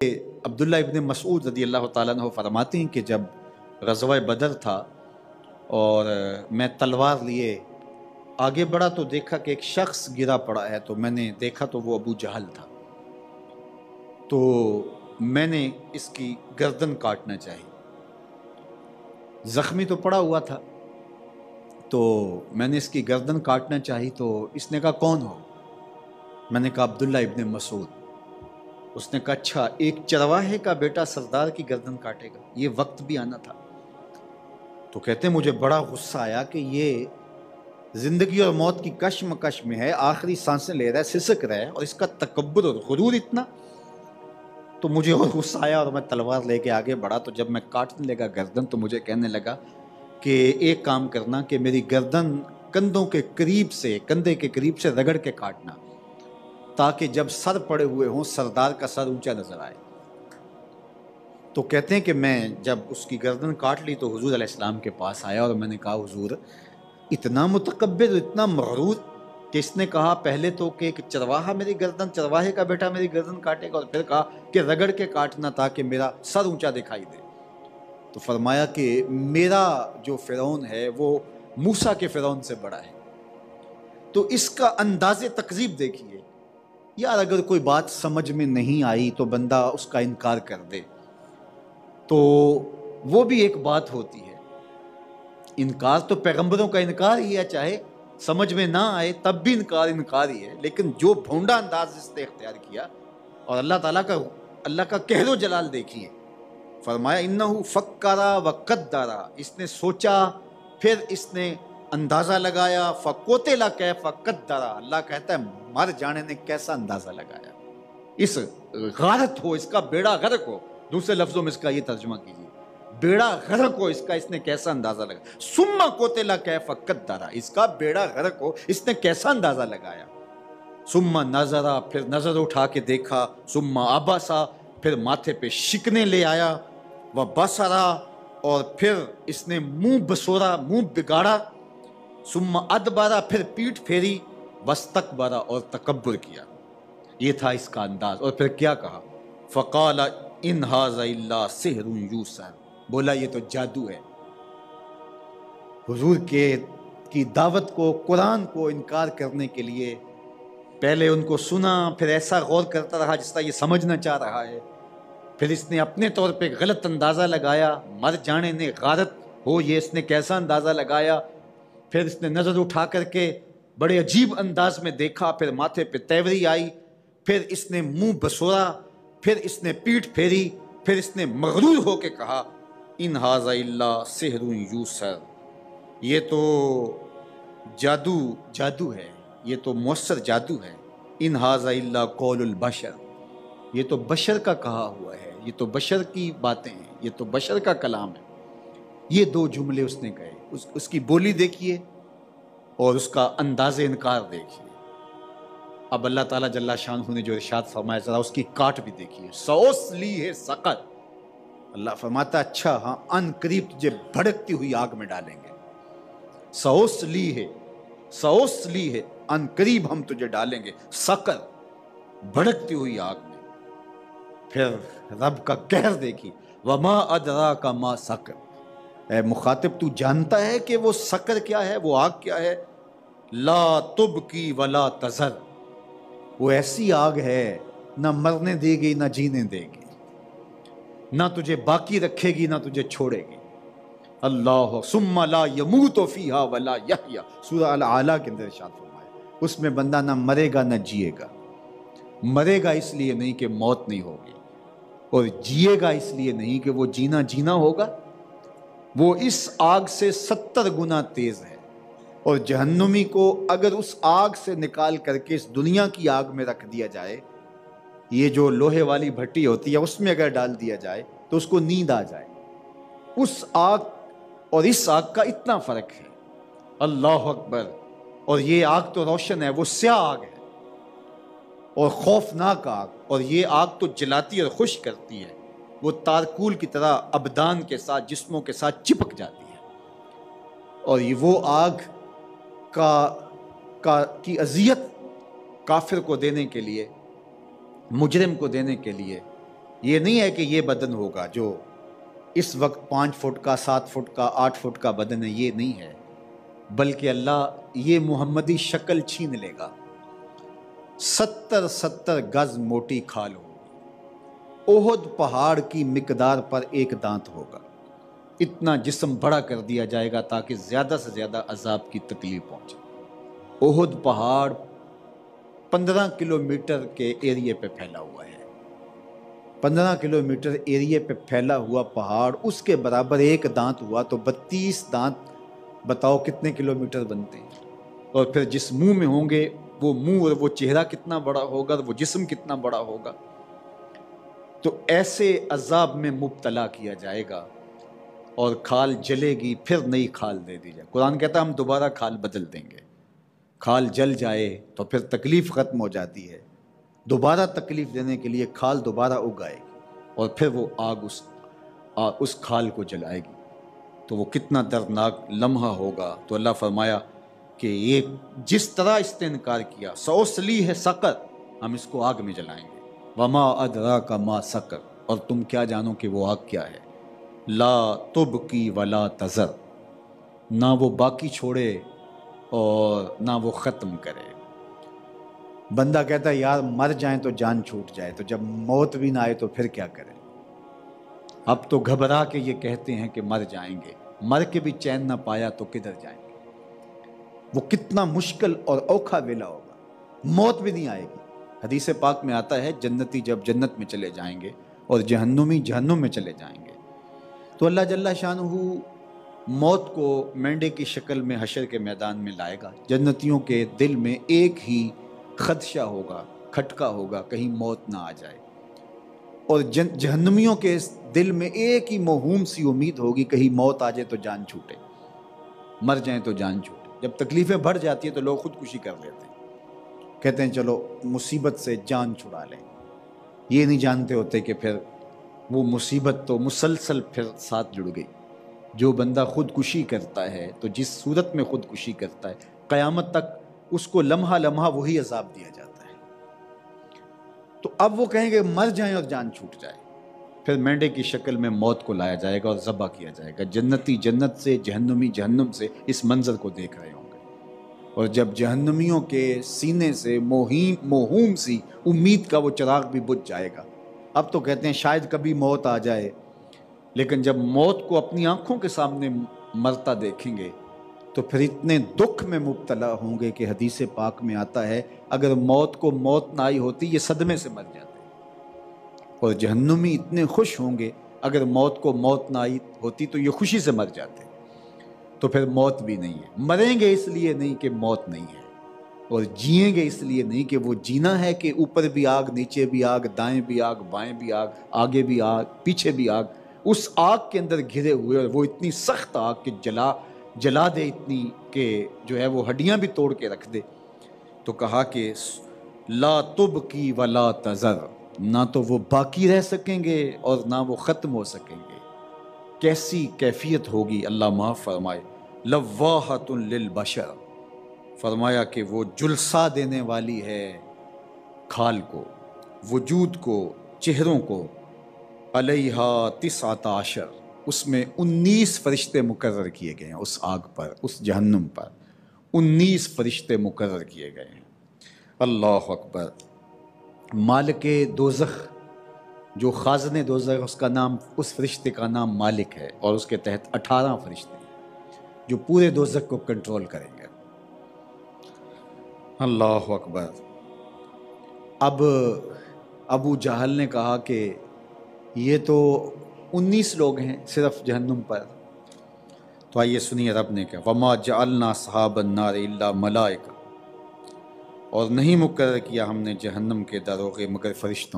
अब्दुल्ला इबन मसूद रदी अल्लाह तु फरमाते हैं कि जब गजवा बदर था और मैं तलवार लिए, आगे बढ़ा तो देखा कि एक शख्स गिरा पड़ा है तो मैंने देखा तो वो अबू जहल था। तो मैंने इसकी गर्दन काटना चाहिए। ज़ख्मी तो पड़ा हुआ था तो मैंने इसकी गर्दन काटना चाहिए तो इसने कहा, कौन हो? मैंने कहा, अब्दुल्ला इब्ने मसूद। उसने कहा अच्छा एक चरवाहे का बेटा सरदार की गर्दन काटेगा। ये वक्त भी आना था। तो कहते मुझे बड़ा गुस्सा आया कि ये ज़िंदगी और मौत की कश्मकश में है, आखिरी साँसें ले रहा है, सिसक रहा है, और इसका तकबर और गुरूर इतना। तो मुझे और गुस्सा आया और मैं तलवार लेके आगे बढ़ा। तो जब मैं काटने लगा गर्दन तो मुझे कहने लगा कि, एक काम करना कि मेरी गर्दन कंधों के करीब से, कंधे के करीब से रगड़ के काटना। ताकि जब सर पड़े हुए हों, सरदार का सर ऊँचा नज़र आए। तो कहते हैं कि मैं जब उसकी गर्दन काट ली तो हजूर अलैहिस्सलाम के पास आया और मैंने कहा, हुजूर, इतना मुतकबिर इतना महरूर कि इसने कहा पहले तो कि एक चरवाहा मेरी गर्दन, चरवाहे का बेटा मेरी गर्दन काटेगा? और फिर कहा कि रगड़ के काटना ताकि मेरा सर ऊँचा दिखाई दे। तो फरमाया कि मेरा जो फ़िरौन है, वो मूसा के फ़िरौन से बड़ा है। तो इसका अंदाज तकजीब देखिए यार, अगर कोई बात समझ में नहीं आई तो बंदा उसका इनकार कर दे। तो वो भी एक बात होती है। इनकार तो पैगंबरों का इनकार ही है, चाहे समझ में ना आए तब भी इनकार इनकार ही है। लेकिन जो भोंडा अंदाज इसने इख्तियार किया, और अल्लाह ताला का, अल्लाह का कहरो जलाल देखिए फरमाया इन्ना फ़क्कारा व कद्दारा। इसने सोचा, फिर इसने अंदाज़ा लगाया, फ़कोतेला कह फ़कद्दारा अल्लाह कहता है, मर जाने ने कैसा अंदाज़ा लगाया? इस गारत हो, इसका बेड़ा गर्क हो। दूसरे लफ्ज़ों में इसका ये तर्जुमा कीजिए। बेड़ा गर्क हो, इसका इसने कैसा अंदाज़ा लगाया? सुम्मा कोतेला कह फ़कद्दारा इसका बेड़ा गर्क हो, इसने कैसा अंदाज़ा लगाया? सुम्मा नजरा, फिर नज़र उठा के देखा, सुम्मा आबासा, फिर माथे पे शिकने ले आया, वह बसरा और फिर इसने मुँह बसोरा, मुँह बिगाड़ा सुम्मा अदबारा फिर पीठ फेरी, बस तकबरा और तकबर किया। ये था इसका अंदाज। और फिर क्या कहा? फ़काल, इन हाजा सेहर बोला, ये तो जादू है। हुजूर के, की दावत को, कुरान को इनकार करने के लिए पहले उनको सुना, फिर ऐसा गौर करता रहा जिसका ये समझना चाह रहा है। फिर इसने अपने तौर पे गलत अंदाज़ा लगाया। मर जाने ने गारत हो, ये इसने कैसा अंदाज़ा लगाया? फिर इसने नज़र उठा करके बड़े अजीब अंदाज में देखा, फिर माथे पे तैवरी आई, फिर इसने मुँह बसोरा, फिर इसने पीठ फेरी, फिर इसने मगरूर होके कहा, इन हाजा सेहरू यूसर। ये तो जादू जादू है, ये तो मौसर जादू है। इन हाजा कौल बशर। ये तो बशर का कहा हुआ है, ये तो बशर की बातें हैं, ये तो बशर का कलाम है। ये दो जुमले उसने कहे। उस, उसकी बोली देखिए और उसका अंदाज इनकार देखिए। अब अल्लाह ताला जल्ला शान ने जो इरशाद फरमाया जरा उसकी काट भी देखिए। सौस ली है सकत अल्लाह फरमाता अच्छा हाँ अन करीब तुझे भड़कती हुई आग में डालेंगे। सौस ली है सौस ली है अन करीब हम तुझे डालेंगे। सकल भड़कती हुई आग में। फिर रब का कहर देखी वमा अदरा का मा सकर। मुखातिब, तू जानता है कि वो सकर क्या है, वो आग क्या है? ला तुब की वला तजर। वो ऐसी आग है, ना मरने देगी, ना जीने देगी। ना तुझे बाकी रखेगी, ना तुझे छोड़ेगी। अल्लाह, सुम्मा ला यमू तो फीहा वला यहिया। सूरह अल आला के अंदर शाद फरमाया, उसमें बंदा ना मरेगा, ना जिएगा। मरेगा इसलिए नहीं कि मौत नहीं होगी, और जिएगा इसलिए नहीं कि वो जीना जीना होगा। वो इस आग से सत्तर गुना तेज है। और जहन्नुमी को अगर उस आग से निकाल करके इस दुनिया की आग में रख दिया जाए, ये जो लोहे वाली भट्टी होती है, उसमें अगर डाल दिया जाए तो उसको नींद आ जाए। उस आग और इस आग का इतना फ़र्क है। अल्लाह अकबर। और ये आग तो रोशन है, वो स्या आग है। और खौफनाक आग। और ये आग तो जलाती और खुश करती है। वो तारकूल की तरह अबदान के साथ, जिस्मों के साथ चिपक जाती है। और ये वो आग का का, की अजियत काफिर को देने के लिए, मुजरम को देने के लिए, ये नहीं है कि ये बदन होगा जो इस वक्त पाँच फुट का, सात फुट का, आठ फुट का बदन है, ये नहीं है। बल्कि अल्लाह ये मोहम्मदी शक्ल छीन लेगा। सत्तर सत्तर गज मोटी खाल होगी ओहद पहाड़ की मकदार पर एक दांत होगा। इतना जिसम बड़ा कर दिया जाएगा ताकि ज़्यादा से ज़्यादा अजाब की तकलीफ़ पहुँचे। ओहद पहाड़ पंद्रह किलोमीटर के एरिए पे फैला हुआ है। पंद्रह किलोमीटर एरिए पे फैला हुआ पहाड़, उसके बराबर एक दांत हुआ तो बत्तीस दांत बताओ कितने किलोमीटर बनते हैं? और फिर जिस मुँह में होंगे, वो मुँह और वो चेहरा कितना बड़ा होगा और वो जिस्म कितना बड़ा होगा? तो ऐसे अजाब में मुबतला किया जाएगा और खाल जलेगी फिर नई खाल दे दी जाए। कुरान कहता हम दोबारा खाल बदल देंगे। खाल जल जाए तो फिर तकलीफ़ ख़त्म हो जाती है। दोबारा तकलीफ़ देने के लिए खाल दोबारा उगाएगी और फिर वो आग उस आ, उस खाल को जलाएगी। तो वो कितना दर्दनाक लम्हा होगा। तो अल्लाह फरमाया कि ये जिस तरह इसने इनकार किया सौसली है सकर हम इसको आग में जलाएँगे। वमा अदरा का मा सकर। और तुम क्या जानो कि वो आग क्या है? ला तुब की वला तज़र। ना वो बाकी छोड़े और ना वो ख़त्म करे। बंदा कहता है, यार, मर जाए तो जान छूट जाए तो जब मौत भी ना आए तो फिर क्या करें? अब तो घबरा के ये कहते हैं कि मर जाएँगे। मर के भी चैन ना पाया तो किधर जाएँगे? वो कितना मुश्किल और औखा वेला होगा। मौत भी नहीं आएगी। हदीस पाक में आता है, जन्नती जब जन्नत में चले जाएँगे और जहन्नुमी जहन्नुम में चले जाएँगे। तो अल्लाह जल्ला शाह मौत को मेंढे की शक्ल में हशर के मैदान में लाएगा। जन्नतियों के दिल में एक ही खदशा होगा, खटका होगा, कहीं मौत ना आ जाए। और जन जहनमियों के दिल में एक ही महूम सी उम्मीद होगी, कहीं मौत आ जाए तो जान छूटे, मर जाए तो जान छूटे। जब तकलीफ़ें बढ़ जाती हैं तो लोग खुदकुशी कर लेते हैं। कहते हैं, चलो, मुसीबत से जान छुड़ा लें। ये नहीं जानते होते कि फिर वो मुसीबत तो मुसलसल फिर साथ जुड़ गई। जो बंदा खुदकुशी करता है तो जिस सूरत में खुदकुशी करता है, क़यामत तक उसको लम्हा लम्हा वही अजाब दिया जाता है। तो अब वो कहेंगे, मर जाए और जान छूट जाए। फिर मेंढे की शक्ल में मौत को लाया जाएगा और ज़बा किया जाएगा। जन्नती जन्नत से, जहन्नुमी जहन्नुम से इस मंज़र को देख रहे होंगे। और जब जहन्नुमियों के सीने से मोहीम, मोहूम सी उम्मीद का वो चिराग भी बुझ जाएगा। अब तो कहते हैं शायद कभी मौत आ जाए, लेकिन जब मौत को अपनी आँखों के सामने मरता देखेंगे तो फिर इतने दुख में मुबतला होंगे कि हदीस पाक में आता है, अगर मौत को मौत ना आई होती, ये सदमे से मर जाते। और जहन्नुमी इतने खुश होंगे, अगर मौत को मौत ना आई होती तो ये खुशी से मर जाते। तो फिर मौत भी नहीं है। मरेंगे इसलिए नहीं कि मौत नहीं है। और जिएँगे इसलिए नहीं कि वो जीना है कि ऊपर भी आग, नीचे भी आग, दाएँ भी आग, बाएँ भी आग, आगे भी आग, पीछे भी आग। उस आग के अंदर घिरे हुए और वो इतनी सख्त आग के जला जला दे इतनी कि जो है वो हड्डियाँ भी तोड़ के रख दे। तो कहा कि, ला तुब की वला तज़र। ना तो वो बाकी रह सकेंगे और ना वो ख़त्म हो सकेंगे। कैसी कैफियत होगी? अल्लाह माफ़ फरमाए। लवाहतुल बशर। फरमाया कि वो जुलसा देने वाली है खाल को, वजूद को, चेहरों को। अलहा तिसाताशर उसमें उन्नीस फरिश्ते मुकर किए गए हैं उस आग पर, उस जहन्नुम पर। उन्नीस फरिश्ते मुकर किए गए हैं। अल्लाह अकबर। मालिक दोजख जो खाजन दोजख, उसका नाम, उस फरिश्ते का नाम मालिक है और उसके तहत अठारह फरिश्ते जो पूरे दोजख को कंट्रोल करेंगे। अल्लाह अकबर। अब, अबू जहल ने कहा कि ये तो उन्नीस लोग हैं सिर्फ़ जहन्नुम पर। तो आइए सुनिए रब ने कहा वमा जलना साहबन्नार मलाइका। और नहीं मुकर किया हमने जहन्नम के दरोगे मगर फरिश्तों।